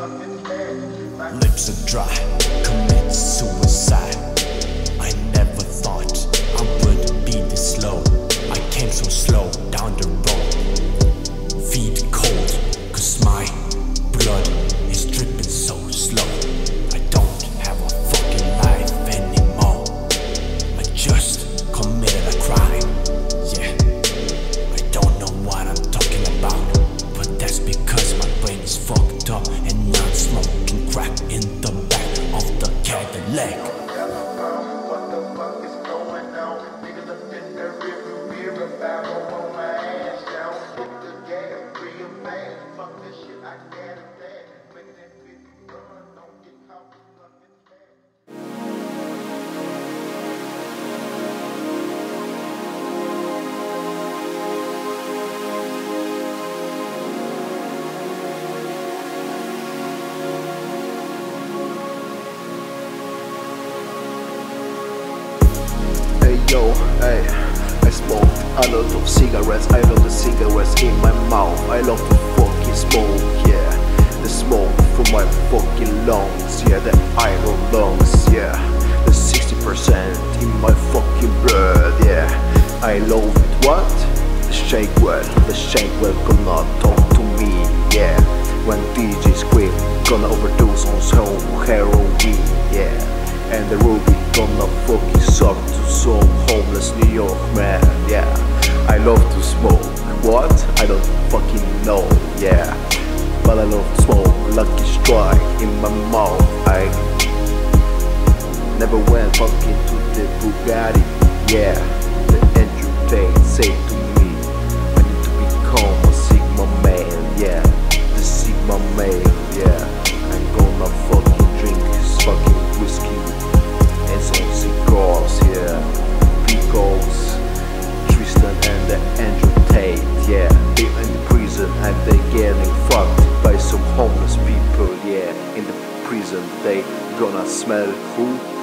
Lips are dry, commit suicide. Cadillac. Smoke love of cigarettes. I love the cigarettes in my mouth. I love to fucking smoke, yeah. The smoke from my fucking lungs, yeah. The iron lungs, yeah. The 60% in my fucking blood, yeah. I love it, what? The shake well, the shake well gonna talk to me, yeah. When DJ scream, gonna overdose on some heroin, yeah. And the Ruby gonna fucking suck to some homeless New York man, yeah. I love to smoke, what? I don't fucking know, yeah. But I love to smoke, lucky strike in my mouth. I never went fucking to the Bugatti, yeah. The Tate said to me, I need to become a smell who?